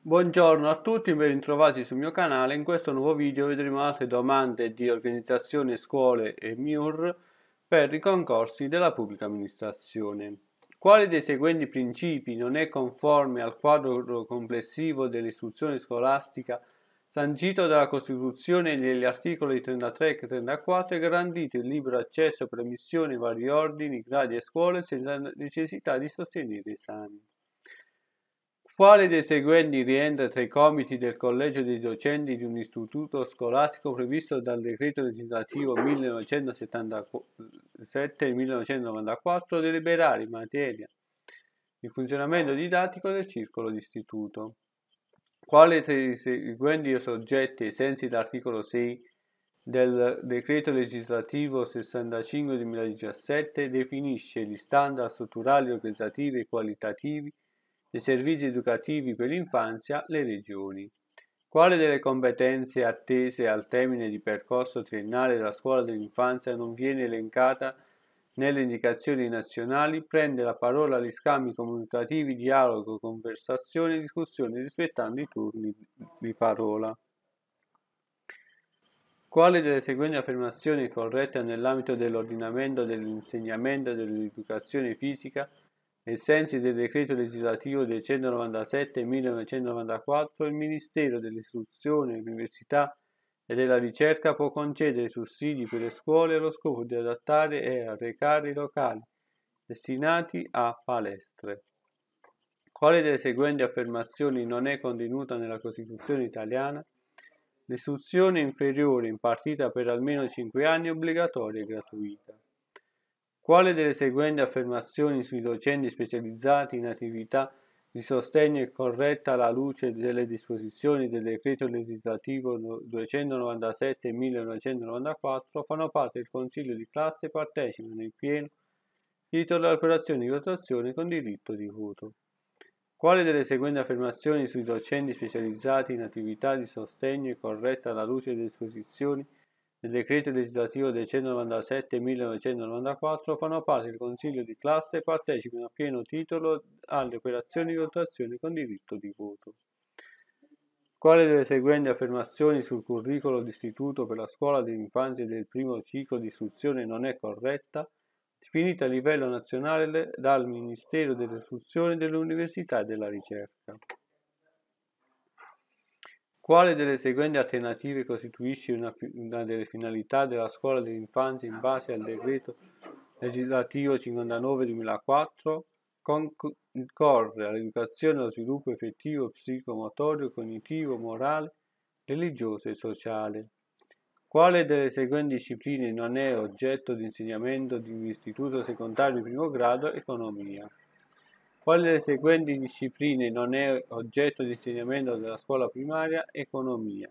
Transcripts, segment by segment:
Buongiorno a tutti, ben ritrovati sul mio canale. In questo nuovo video vedremo altre domande di organizzazione scuole e MIUR per i concorsi della pubblica amministrazione. Quale dei seguenti principi non è conforme al quadro complessivo dell'istruzione scolastica sancito dalla Costituzione negli articoli 33 e 34 e garantito il libero accesso per ammissione vari ordini, gradi e scuole senza necessità di sostenere esami? Quale dei seguenti rientra tra i compiti del collegio dei docenti di un istituto scolastico previsto dal decreto legislativo 1977-1994 deliberare in materia di funzionamento didattico del circolo d'istituto? Quale tra i seguenti soggetti, ai sensi dell'articolo 6 del decreto legislativo 65-2017, definisce gli standard strutturali, organizzativi e qualitativi dei servizi educativi per l'infanzia le regioni. Quale delle competenze attese al termine di percorso triennale della scuola dell'infanzia non viene elencata nelle indicazioni nazionali prende la parola agli scambi comunicativi, dialogo, conversazione e discussione rispettando i turni di parola. Quale delle seguenti affermazioni è corretta nell'ambito dell'ordinamento dell'insegnamento e dell'educazione fisica ai sensi del decreto legislativo del 197-1994, il Ministero dell'Istruzione, dell'Università e della Ricerca può concedere sussidi per le scuole allo scopo di adattare e arrecare i locali destinati a palestre. Quale delle seguenti affermazioni non è contenuta nella Costituzione italiana? L'istruzione inferiore impartita per almeno 5 anni è obbligatoria e gratuita. Quale delle seguenti affermazioni sui docenti specializzati in attività di sostegno è corretta alla luce delle disposizioni del decreto legislativo 297-1994 fanno parte del consiglio di classe e partecipano in pieno titolo alle operazioni di votazione con diritto di voto. Quale delle seguenti affermazioni sui docenti specializzati in attività di sostegno è corretta alla luce delle disposizioni del decreto legislativo del 197-1994 fanno parte del consiglio di classe e partecipano a pieno titolo alle operazioni di votazione con diritto di voto. Quale delle seguenti affermazioni sul curriculum d'istituto per la scuola dell'infanzia del primo ciclo di istruzione non è corretta, definita a livello nazionale dal Ministero dell'Istruzione, dell'Università e della Ricerca? Quale delle seguenti alternative costituisce una, una delle finalità della scuola dell'infanzia in base al decreto legislativo 59-2004? Concorre all'educazione e allo sviluppo effettivo psicomotorio, cognitivo, morale, religioso e sociale. Quale delle seguenti discipline non è oggetto di insegnamento di un istituto secondario di primo grado? Economia. Quale delle seguenti discipline non è oggetto di insegnamento della scuola primaria? Economia.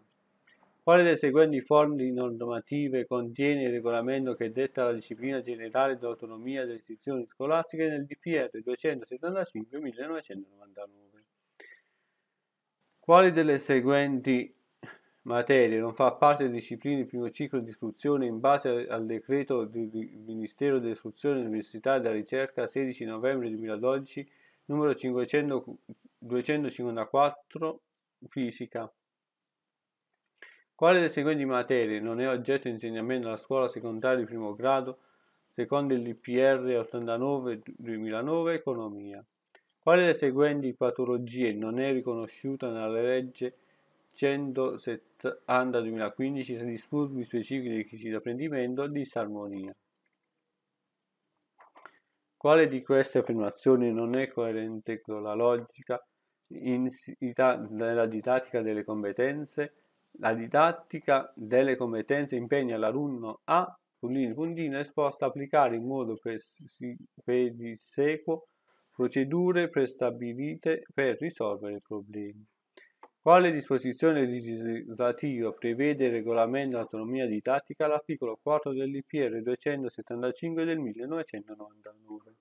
Quale delle seguenti forme normative contiene il regolamento che detta la disciplina generale dell'autonomia delle istituzioni scolastiche nel DPR 275-1999? Quale delle seguenti materie non fa parte delle discipline di primo ciclo di istruzione in base al decreto del Ministero dell'Istruzione, dell'Università e della Ricerca 16 novembre 2012 numero 500, 254 Fisica. Quale delle seguenti materie non è oggetto di insegnamento alla scuola secondaria di primo grado secondo l'IPR 89-2009 Economia? Quale delle seguenti patologie non è riconosciuta nella legge 170-2015 disturbi specifici di apprendimento di disarmonia? Quale di queste affermazioni non è coerente con la logica nella didattica delle competenze? La didattica delle competenze impegna l'alunno a, puntino puntino, esposto a applicare in modo pedissequo procedure prestabilite per risolvere problemi. Quale disposizione legislativa prevede il regolamento dell'autonomia didattica? L'articolo 4 dell'IPR 275 del 1999.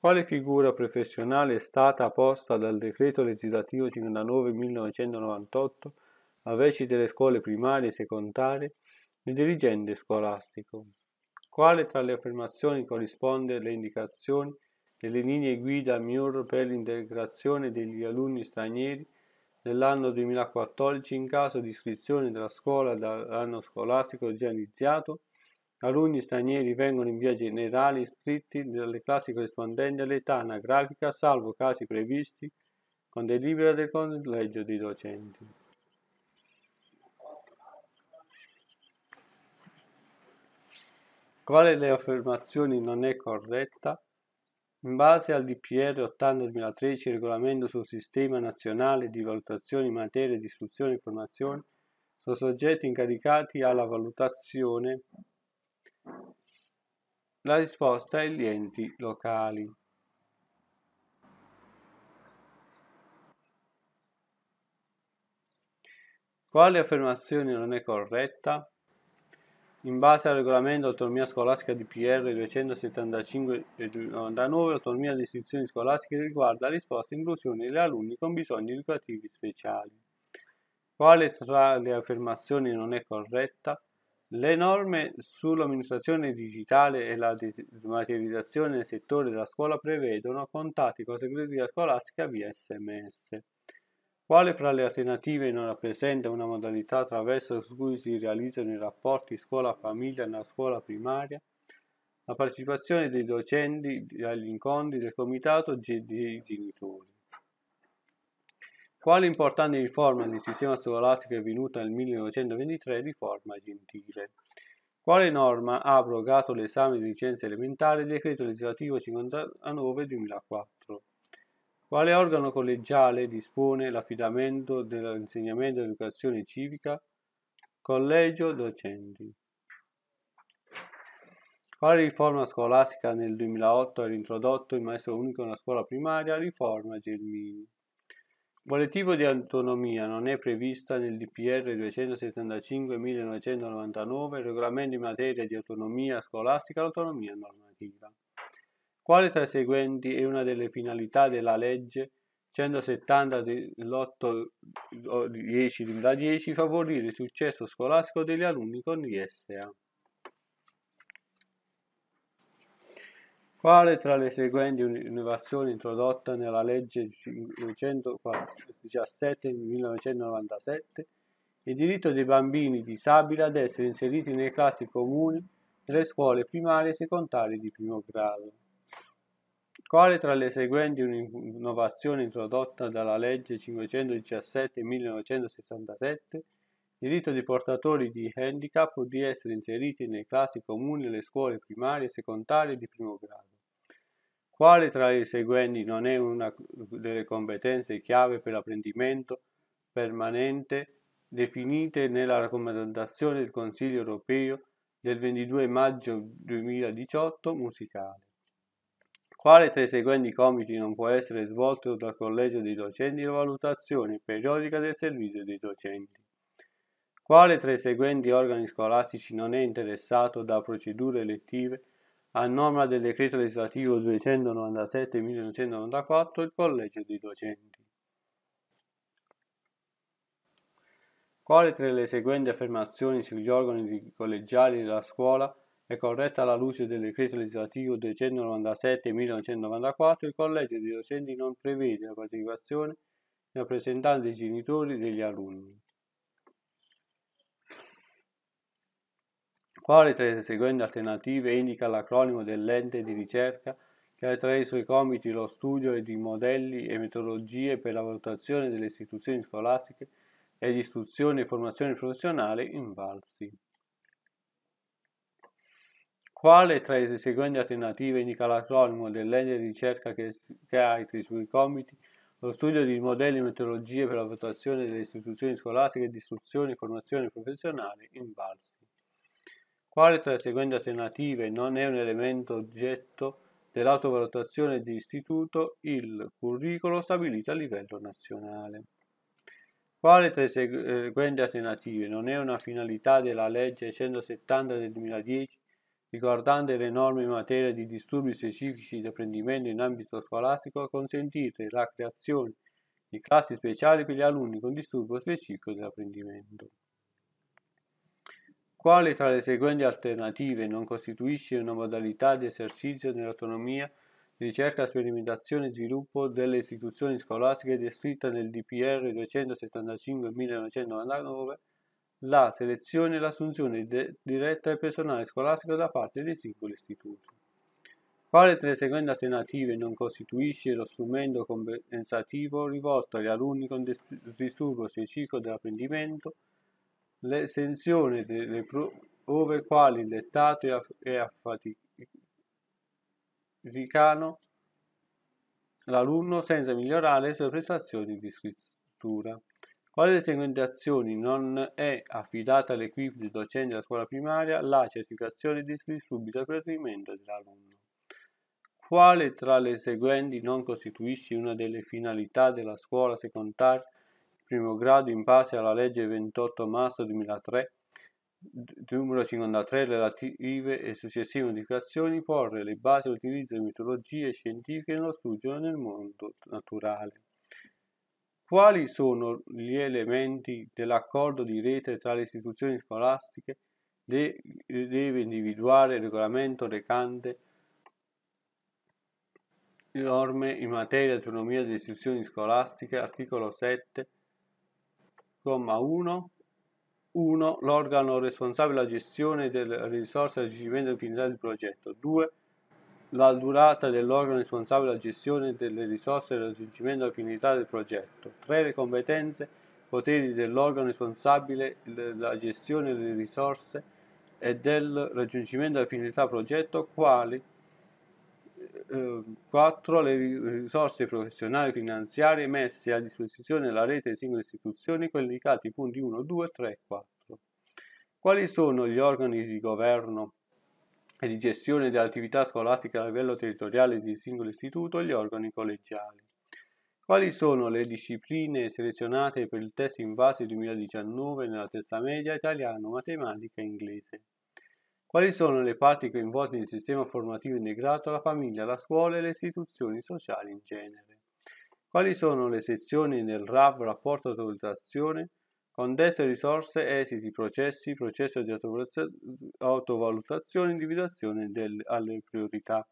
Quale figura professionale è stata posta dal decreto legislativo 59-1998 a veci delle scuole primarie e secondarie il dirigente scolastico. Quale tra le affermazioni corrisponde alle indicazioni delle linee guida MIUR per l'integrazione degli alunni stranieri nell'anno 2014 in caso di iscrizione della scuola dall'anno scolastico già iniziato? Alunni stranieri vengono in via generale iscritti nelle classi corrispondenti all'età anagrafica, salvo casi previsti con delibera del collegio dei docenti. Quale delle affermazioni non è corretta? In base al DPR 80-2013, regolamento sul sistema nazionale di valutazione in materia di istruzione e informazione, sono soggetti incaricati alla valutazione. La risposta è gli enti locali. Quale affermazione non è corretta? In base al regolamento autonomia scolastica di PR 275 99, l'autonomia delle istituzioni scolastiche riguarda risposta e inclusione degli alunni con bisogni educativi speciali. Quale tra le affermazioni non è corretta? Le norme sull'amministrazione digitale e la dematerializzazione nel settore della scuola prevedono contatti con la segreteria scolastica via sms. Quale fra le alternative non rappresenta una modalità attraverso cui si realizzano i rapporti scuola-famiglia nella scuola primaria? La partecipazione dei docenti agli incontri del comitato dei genitori. Quale importante riforma del sistema scolastico è venuta nel 1923? Riforma gentile. Quale norma ha abrogato l'esame di licenza elementare? Decreto legislativo 59-2004. Quale organo collegiale dispone l'affidamento dell'insegnamento dell'educazione civica? Collegio docenti. Quale riforma scolastica nel 2008 ha introdotto il maestro unico nella scuola primaria? Riforma Gelmini. Quale tipo di autonomia non è prevista nel DPR 275-1999, regolamento in materia di autonomia scolastica e autonomia normativa? Quale tra i seguenti è una delle finalità della legge 170 dell'8-10-2010 favorire il successo scolastico degli alunni con ISA? Quale tra le seguenti innovazioni introdotte nella legge 517 del 1997 il diritto dei bambini disabili ad essere inseriti nelle classi comuni nelle scuole primarie e secondarie di primo grado? Quale tra le seguenti un'innovazione introdotta dalla legge 517 1977 diritto dei portatori di handicap di essere inseriti nei classi comuni nelle scuole primarie e secondarie di primo grado? Quale tra le seguenti non è una delle competenze chiave per l'apprendimento permanente definite nella raccomandazione del Consiglio europeo del 22 maggio 2018 musicale? Quale tra i seguenti compiti non può essere svolto dal collegio dei docenti la valutazione periodica del servizio dei docenti? Quale tra i seguenti organi scolastici non è interessato da procedure elettive a norma del decreto legislativo 297-1994 il collegio dei docenti? Quale tra le seguenti affermazioni sugli organi collegiali della scuola è corretta alla luce del decreto legislativo 297-1994, il collegio dei docenti non prevede la partecipazione di rappresentanti dei genitori degli alunni. Quale tra le seguenti alternative indica l'acronimo dell'ente di ricerca che ha tra i suoi compiti lo studio di modelli e metodologie per la valutazione delle istituzioni scolastiche e di istruzione e formazione professionale invalsi? Quale tra le seguenti alternative indica l'acronimo dell'ente di ricerca che, che ha tra i suoi compiti lo studio di modelli e metodologie per la valutazione delle istituzioni scolastiche di istruzione e formazione professionale invalsi? Quale tra le seguenti alternative non è un elemento oggetto dell'autovalutazione di istituto il curriculum stabilito a livello nazionale? Quale tra le seguenti alternative non è una finalità della legge 170 del 2010 riguardante le norme in materia di disturbi specifici di apprendimento in ambito scolastico, consentite la creazione di classi speciali per gli alunni con disturbo specifico dell'apprendimento. Quale tra le seguenti alternative non costituisce una modalità di esercizio dell'autonomia, ricerca, sperimentazione e sviluppo delle istituzioni scolastiche descritta nel DPR 275-1999? La selezione e l'assunzione diretta del personale scolastico da parte dei singoli istituti. Quale delle seguenti alternative non costituisce lo strumento compensativo rivolto agli alunni con disturbo specifico dell'apprendimento? L'esenzione delle prove quali il dettato e affaticano l'alunno senza migliorare le sue prestazioni di scrittura. Quale azioni non è affidata all'equipe di docenti della scuola primaria? La certificazione di subito apprendimento dell'alunno. Quale tra le seguenti non costituisce una delle finalità della scuola secondaria primo grado in base alla legge 28 marzo 2003 numero 53 relative e successive modificazioni porre le basi all'utilizzo di metodologie scientifiche nello studio nel mondo naturale. Quali sono gli elementi dell'accordo di rete tra le istituzioni scolastiche? De- deve individuare il regolamento recante norme in materia di autonomia delle istituzioni scolastiche, articolo 7, comma 1, 1. L'organo responsabile della gestione delle risorse e del raggiungimento delle finalità del progetto. 2 la durata dell'organo responsabile della gestione delle risorse e del raggiungimento della finalità del progetto. 3. Le competenze, poteri dell'organo responsabile della gestione delle risorse e del raggiungimento della finalità progetto, quali 4. Le risorse professionali e finanziarie messe a disposizione della rete delle singole istituzioni, quelli indicati punti 1, 2, 3 e 4. Quali sono gli organi di governo e di gestione dell'attività scolastica a livello territoriale di singolo istituto e gli organi collegiali. Quali sono le discipline selezionate per il test in base 2019 nella terza media italiano, matematica e inglese? Quali sono le parti coinvolte nel sistema formativo integrato, la famiglia, la scuola e le istituzioni sociali in genere? Quali sono le sezioni nel RAV, rapporto autovalutazione, Contesto e risorse, esiti, processi, processo di autovalutazione, individuazione del, alle priorità.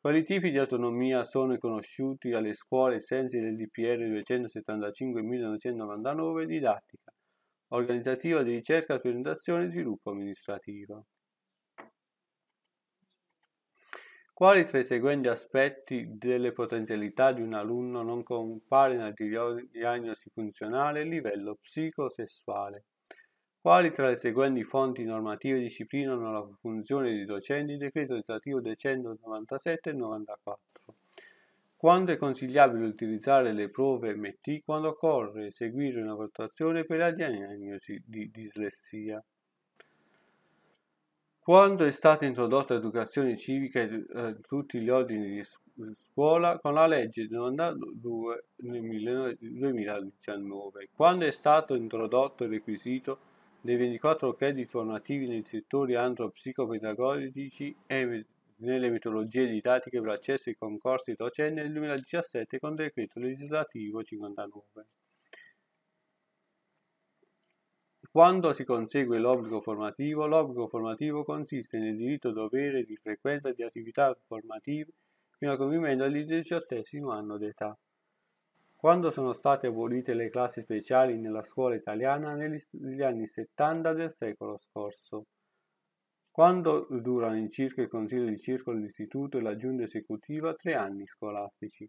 Quali tipi di autonomia sono conosciuti alle scuole ai sensi del DPR 275-1999? Didattica, organizzativa di ricerca, presentazione e sviluppo amministrativo. Quali tra i seguenti aspetti delle potenzialità di un alunno non compare nella diagnosi funzionale livello psicosessuale? Quali tra le seguenti fonti normative disciplinano la funzione dei docenti? Decreto legislativo 297 e 94. Quando è consigliabile utilizzare le prove MT? Quando occorre eseguire una valutazione per la diagnosi di dislessia. Quando è stata introdotta l'educazione civica in eh, tutti gli ordini di scuola con la legge 92 nel 2019? Quando è stato introdotto il requisito dei 24 crediti formativi nei settori antropsicopedagogici e nelle metodologie didattiche per l'accesso ai concorsi docenti nel 2017 con decreto legislativo 59? Quando si consegue l'obbligo formativo, l'obbligo formativo consiste nel diritto-dovere di frequenza di attività formative fino al compimento del diciottesimo anno d'età. Quando sono state abolite le classi speciali nella scuola italiana negli anni 70 del secolo scorso. Quando durano in circa il consiglio di circolo dell'istituto e la giunta esecutiva tre anni scolastici.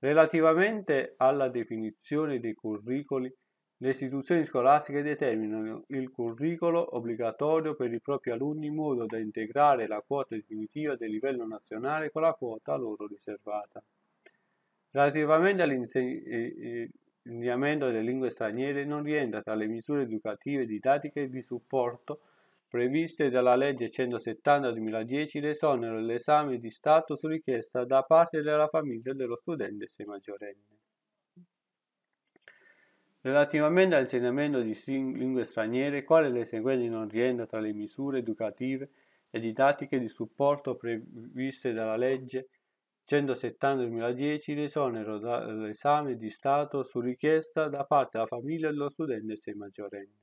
Relativamente alla definizione dei curricoli, le istituzioni scolastiche determinano il curricolo obbligatorio per i propri alunni in modo da integrare la quota definitiva del livello nazionale con la quota loro riservata. Relativamente all'insegnamento delle lingue straniere non rientra tra le misure educative, didattiche e di supporto previste dalla legge 170 2010 l'esonero dell'esame di Stato su richiesta da parte della famiglia dello studente se maggiorenne. Relativamente all'insegnamento di lingue straniere, quale delle seguenti non rientra tra le misure educative e didattiche di supporto previste dalla legge 170-2010 l'esonero dall'esame di Stato su richiesta da parte della famiglia dello studente se maggiorenne.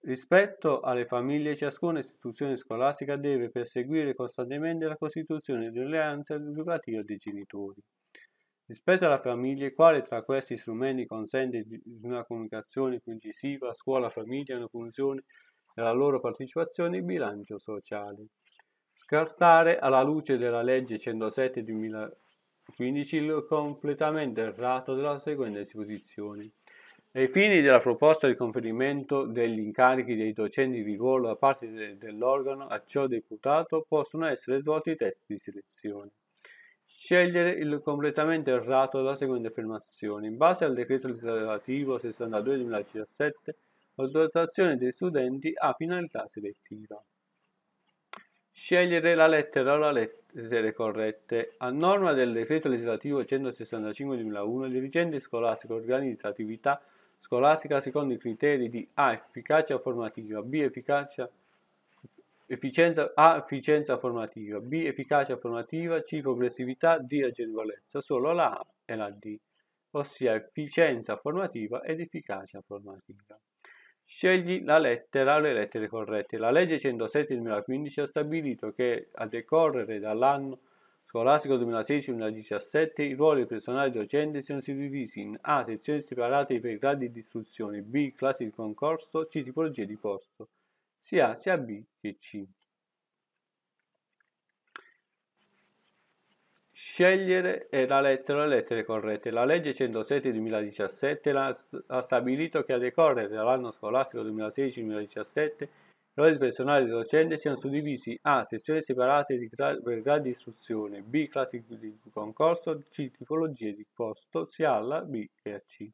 Rispetto alle famiglie, ciascuna istituzione scolastica deve perseguire costantemente la costituzione di alleanza educativa dei genitori. Rispetto alla famiglia, quale tra questi strumenti consente di una comunicazione più incisiva scuola-famiglia una funzione della loro partecipazione in bilancio sociale? Scartare alla luce della legge 107 2015 il completamento errato della seguente disposizione. Ai fini della proposta di conferimento degli incarichi dei docenti di ruolo da parte de- dell'organo a ciò deputato possono essere svolti test di selezione. Scegliere il completamento errato della seguente affermazione. In base al decreto legislativo 62-2017, la dotazione dei studenti ha finalità selettiva. Scegliere la lettera o la lettere corrette. A norma del decreto legislativo 165-2001, il dirigente scolastico organizza attività scolastica secondo i criteri di A. Efficacia formativa, B. Efficacia, efficienza, A. Efficienza formativa, B. Efficacia formativa, C. Progressività, D. Agevolezza. Solo la A e la D, ossia efficienza formativa ed efficacia formativa. Scegli la lettera o le lettere corrette. La legge 107 del 2015 ha stabilito che a decorrere dall'anno scolastico 2016-2017 i ruoli del personale docente sono suddivisi in A. sezioni separate per gradi di istruzione, B. classi di concorso, C. tipologie di posto, sia A, sia B che C. Scegliere la lettera le lettere corrette. La legge 107 2017 ha stabilito che a decorrere dall'anno scolastico 2016-2017 ruoli personali del docente siano suddivisi A. Sezioni separate gra- per gradi di istruzione, B. Classi di concorso, C. Tipologie di posto, sia alla B che a C.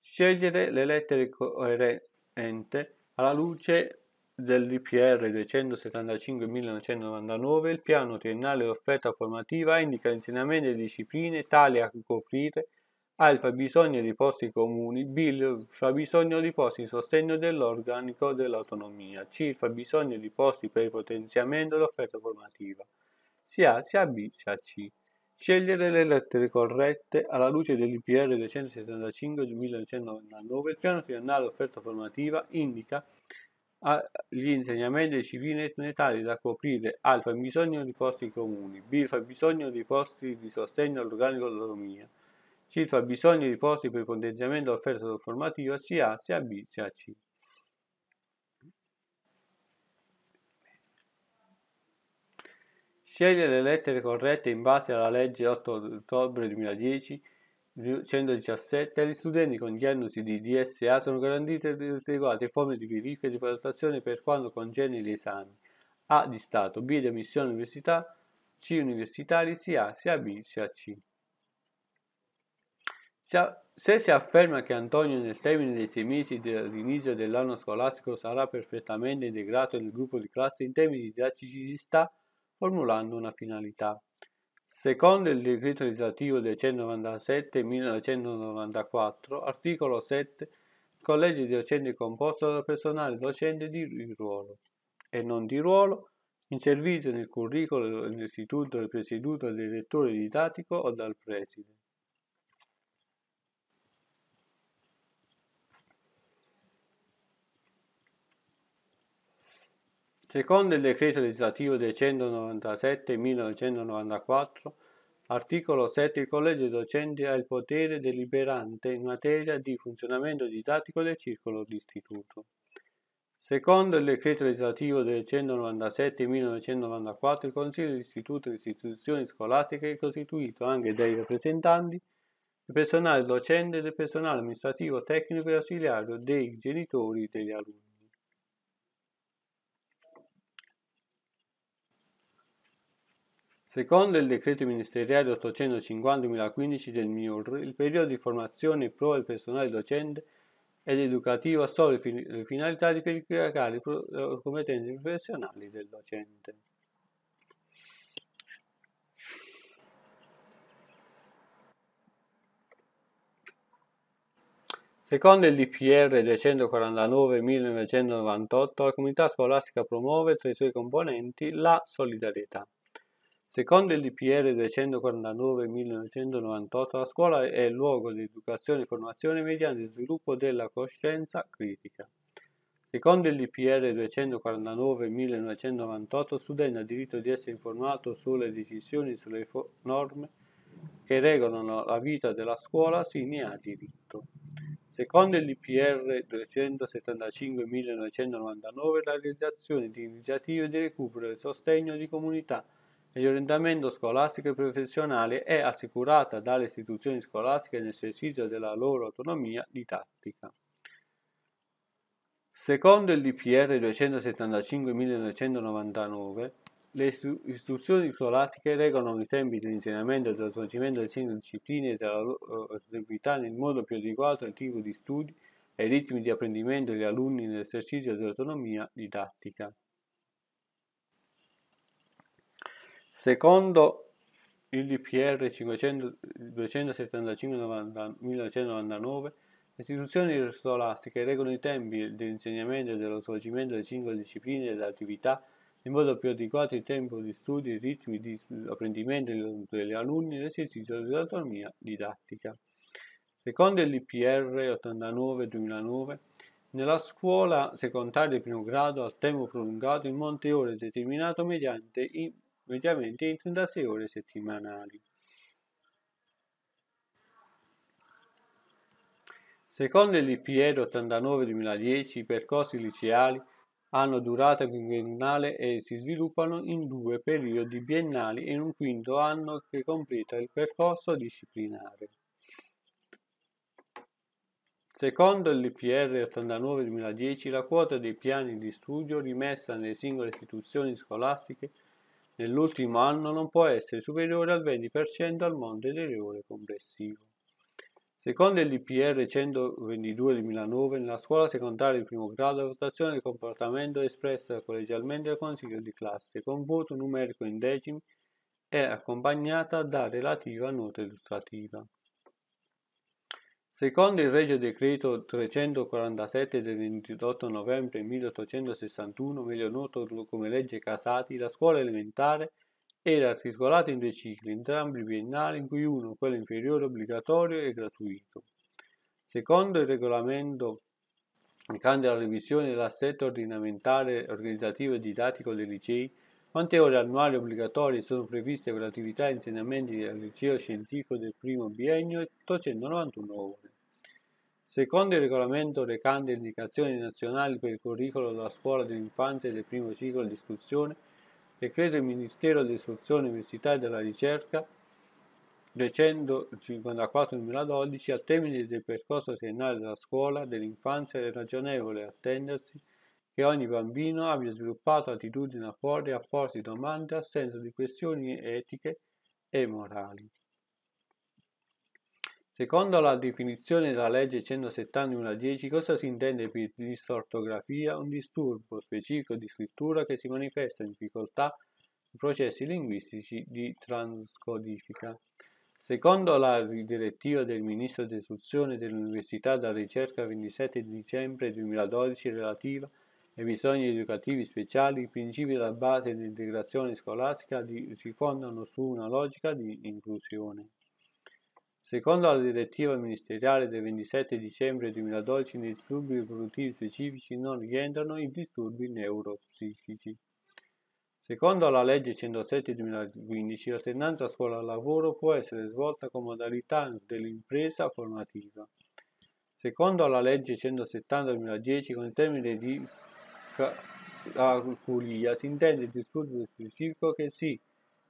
Scegliere le lettere coerente alla luce del DPR 275-1999 il piano triennale d'offerta formativa indica l'insegnamento di discipline tali a coprire a. Il fabbisogno di posti comuni. B. Il fabbisogno di posti in sostegno dell'organico dell'autonomia. C. Il fabbisogno di posti per il potenziamento dell'offerta formativa. Sia A, sia B, sia C. Scegliere le lettere corrette alla luce dell'IPR 275 del 1999. Il piano triennale offerta formativa indica gli insegnamenti discipline tali da coprire A. Il fabbisogno di posti comuni. B. Il fabbisogno di posti di sostegno all'organico dell'autonomia circa il bisogno di posti per il potenziamento dell'offerta formativa sia A, sia B, sia C. Sceglie le lettere corrette in base alla legge 8 ottobre 2010 117 gli studenti con diagnosi di DSA sono garantite adeguate forme di verifica e di valutazione per quanto concerne gli esami A di Stato, B di ammissione all'università, C universitari, sia A, sia B, sia C. Se si afferma che Antonio nel termine dei sei mesi dall'inizio dell'anno scolastico sarà perfettamente integrato nel gruppo di classe in termini didattici si sta formulando una finalità. Secondo il decreto legislativo del 197-1994, articolo 7, il collegio di docenti è composto da personale docente di ruolo e non di ruolo in servizio nel curricolo dell'istituto presieduto dal direttore didattico o dal preside. Secondo il decreto legislativo del 197-1994, articolo 7, il collegio docenti ha il potere deliberante in materia di funzionamento didattico del circolo d'istituto. Secondo il decreto legislativo del 197-1994, il Consiglio d'istituto e le istituzioni scolastiche è costituito anche dai rappresentanti del personale docente e del personale amministrativo, tecnico e ausiliario dei genitori e degli alunni. Secondo il decreto ministeriale 850-2015 del MIUR, il periodo di formazione pro del personale docente ed educativo ha solo le finalità di verificare le eh, competenze professionali del docente. Secondo il DPR 249-1998, la comunità scolastica promuove tra i suoi componenti la solidarietà. Secondo il DPR 249-1998, la scuola è il luogo di educazione e formazione mediante il sviluppo della coscienza critica. Secondo il DPR 249-1998, studente ha diritto di essere informato sulle decisioni sulle norme che regolano la vita della scuola, sì, ne ha diritto. Secondo il DPR 275-1999, la realizzazione di iniziative di recupero e sostegno di comunità e di orientamento scolastico e professionale è assicurata dalle istituzioni scolastiche nell'esercizio della loro autonomia didattica. Secondo il DPR 275-1999, le istruzioni scolastiche regolano i tempi di insegnamento e dello svolgimento delle singole discipline e della loro attività nel modo più adeguato al tipo di studi e ai ritmi di apprendimento degli alunni nell'esercizio dell'autonomia didattica. Secondo il DPR 275-1999, le istituzioni scolastiche regolano i tempi dell'insegnamento e dello svolgimento delle singole discipline ed attività in modo più adeguato il tempo di studio e i ritmi di apprendimento degli alunni nell'esercizio dell'autonomia didattica. Secondo il DPR 89-2009, nella scuola secondaria di primo grado a tempo prolungato il monte ore è determinato mediante in, mediamente in 36 ore settimanali. Secondo il DPR 89-2010 i percorsi liceali hanno durata quinquennale e si sviluppano in due periodi biennali e in un quinto anno che completa il percorso disciplinare. Secondo il DPR 89-2010 la quota dei piani di studio rimessa nelle singole istituzioni scolastiche nell'ultimo anno non può essere superiore al 20% al monte delle ore complessivo. Secondo il DPR 122-2009, nella scuola secondaria di primo grado la votazione del comportamento è espressa collegialmente dal consiglio di classe con voto numerico in decimi e accompagnata da relativa nota illustrativa. Secondo il Regio Decreto 347 del 28 novembre 1861, meglio noto come legge Casati, la scuola elementare era articolata in due cicli, entrambi biennali, in cui uno, quello inferiore, obbligatorio e gratuito. Secondo il regolamento recante la revisione dell'assetto ordinamentale, organizzativo e didattico dei licei, quante ore annuali obbligatorie sono previste per l'attività e insegnamenti del liceo scientifico del primo biennio? 891 ore. Secondo il regolamento recante indicazioni nazionali per il curricolo della scuola dell'infanzia e del primo ciclo di istruzione, Decreto del Ministero dell'Istruzione, Università e della Ricerca 254-2012 a termine del percorso triennale della scuola dell'infanzia è ragionevole attendersi che ogni bambino abbia sviluppato attitudini a porre e a porsi domande a senso di questioni etiche e morali. Secondo la definizione della legge 170-2010, cosa si intende per disortografia? Un disturbo specifico di scrittura che si manifesta in difficoltà nei processi linguistici di transcodifica. Secondo la direttiva del Ministro dell'Istruzione dell'Università della Ricerca 27 dicembre 2012 relativa ai bisogni educativi speciali, i principi della base dell'integrazione scolastica si fondano su una logica di inclusione. Secondo la direttiva ministeriale del 27 dicembre 2012 nei disturbi riproduttivi specifici non rientrano i disturbi neuropsichici. Secondo la legge 107 2015 l'alternanza scuola-lavoro può essere svolta con modalità dell'impresa formativa. Secondo la legge 170 2010 con il termine di calculia si intende il disturbo specifico che si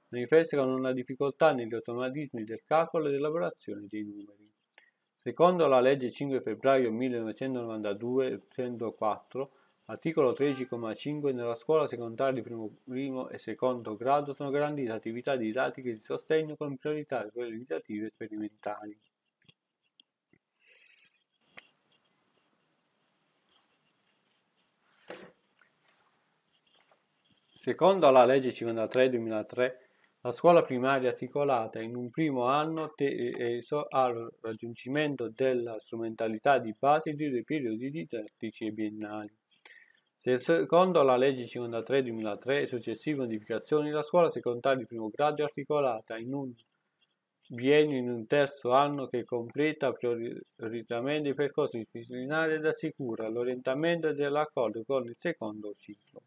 manifestano una difficoltà negli automatismi del calcolo e dell'elaborazione dei numeri. Secondo la legge 5 febbraio 1992 104, articolo 13,5 nella scuola secondaria di primo, primo, e secondo grado sono garantite attività didattiche di sostegno con priorità quelle iniziative sperimentali. Secondo la legge 53-2003 la scuola primaria articolata in un primo anno teso al raggiungimento della strumentalità di base di due periodi didattici e biennali. Se secondo la legge 53-2003 e successive modificazioni la scuola secondaria di primo grado è articolata in un biennio in un terzo anno che completa prioritariamente i percorsi disciplinari ed assicura l'orientamento dell'accordo con il secondo ciclo.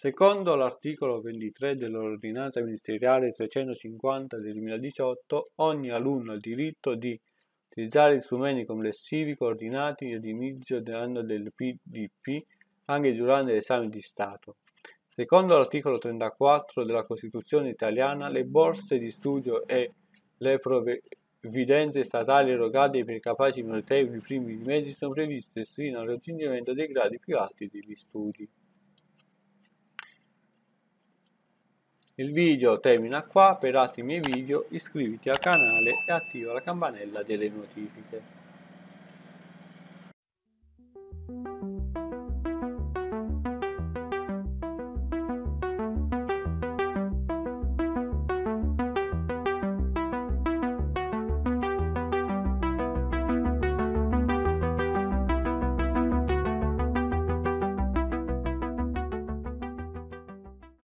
Secondo l'articolo 23 dell'ordinanza ministeriale 350 del 2018, ogni alunno ha il diritto di utilizzare strumenti complessivi coordinati ad inizio dell'anno del PDP anche durante l'esame di Stato. Secondo l'articolo 34 della Costituzione italiana, le borse di studio e le provvidenze statali erogate per i capaci meritevoli primi mesi sono previste fino al raggiungimento dei gradi più alti degli studi. Il video termina qua, per altri miei video iscriviti al canale e attiva la campanella delle notifiche.